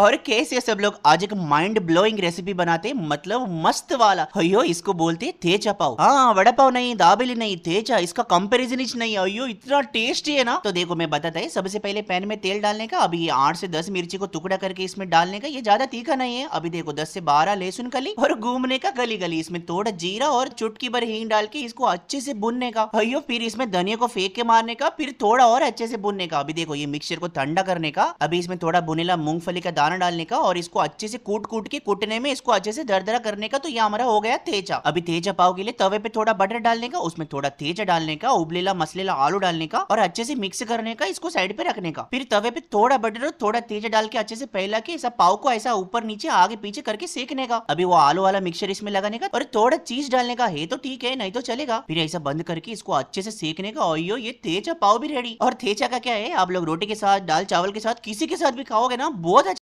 और कैसे सब लोग आज एक माइंड ब्लोइंग रेसिपी बनाते मतलब मस्त वाला। अयो इसको बोलते तेजा पाव। हाँ वड़ा पाव नहीं, दाबेली नहीं तेजा इसका कंपैरिजन ही नहीं अयो इतना टेस्टी है ना। तो देखो, मैं बताता है, सबसे पहले पैन में तेल डालने का, अभी आठ से दस मिर्ची को टुकड़ा करके इसमें डालने का, ये ज़्यादा तीखा नहीं है। अभी देखो, दस से बारह लहसुन कली और घूमने का गली गली इसमें थोड़ा जीरा और चुटकी भर हींग डाल के इसको अच्छे से भुनने का। अयो फिर इसमें धनिया को फेंक के मारने का, फिर थोड़ा और अच्छे से भुनने का। अभी देखो, ये मिक्सचर को ठंडा करने का। अभी इसमें थोड़ा बुनेला मूंगफली का दाना डालने का और इसको अच्छे से कूट कूट के कूटने में, इसको अच्छे से दरदरा करने का तो ये हमारा हो गया तेजा। अभी तेजा पाव के लिए तवे पे थोड़ा बटर डालने का, उसमें थोड़ा तेजा डालने का, उबलेला, मसलेला आलू डालने का और अच्छे से मिक्स करने का, इसको साइड पे रखने का। फिर तवे पे थोड़ा बटर और थोड़ा तेजा डाल के अच्छे से फैला के, ऐसा पाव को ऐसा ऊपर नीचे, आगे पीछे करके सेकने का। अभी वो आलू वाला मिक्सर इसमें लगाने का और थोड़ा चीज़ डालने का है तो ठीक है, नहीं तो चलेगा। फिर ऐसा बंद करके इसको अच्छे से सेकने का और ये तेजा पाव भी रेडी और तेजा का क्या है, आप लोग रोटी के साथ, दाल चावल के साथ, किसी के साथ भी खाओगे ना, बहुत अच्छा